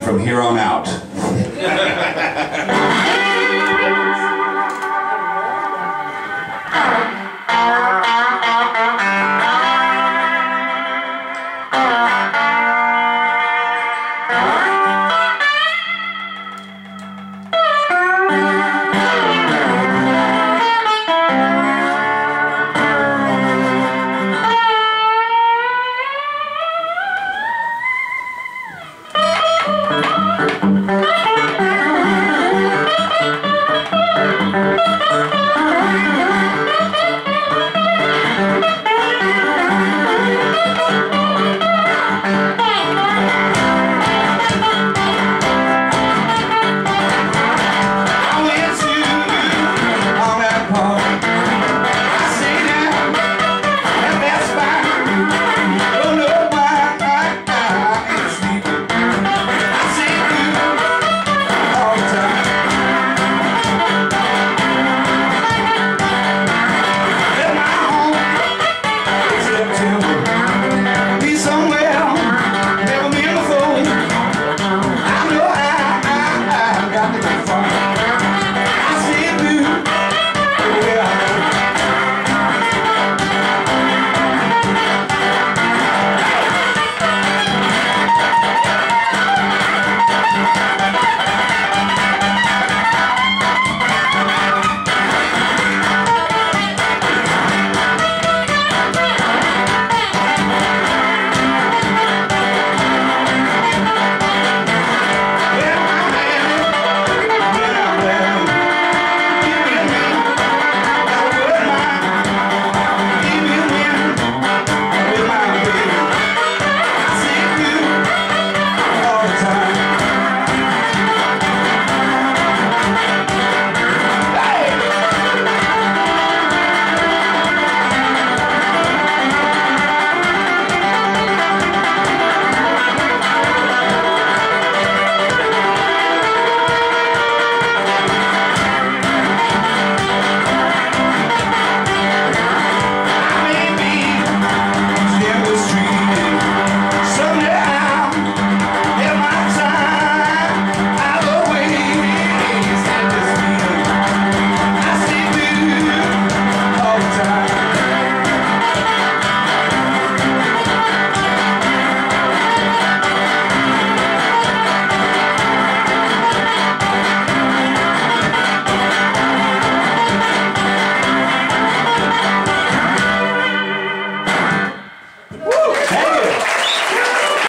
from here on out. Thank